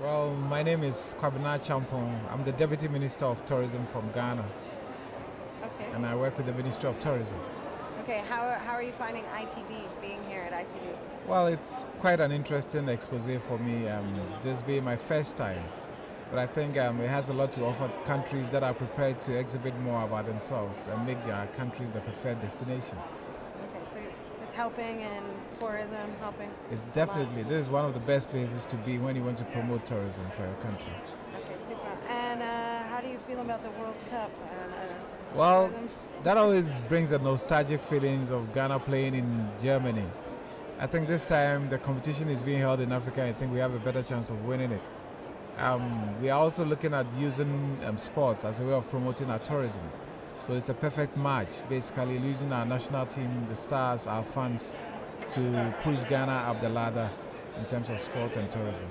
Well, my name is Kwabena Akyeampong. I'm the Deputy Minister of Tourism from Ghana. Okay. And I work with the Ministry of Tourism. Okay, how, how are you finding ITB, being here at ITB? Well, it's quite an interesting expose for me, um, this being my first time. But I think um, it has a lot to offer countries that are prepared to exhibit more about themselves and make their countries the preferred destination. Okay, so it's helping and tourism, helping? It's definitely, this is one of the best places to be when you want to promote tourism for your country. Okay, super. And uh, how do you feel about the World Cup? And, uh, Well, tourism? that always brings the nostalgic feelings of Ghana playing in Germany. I think this time the competition is being held in Africa. I think we have a better chance of winning it. Um, we are also looking at using um, sports as a way of promoting our tourism. So it's a perfect match, basically using our national team, the stars, our fans, to push Ghana up the ladder in terms of sports and tourism.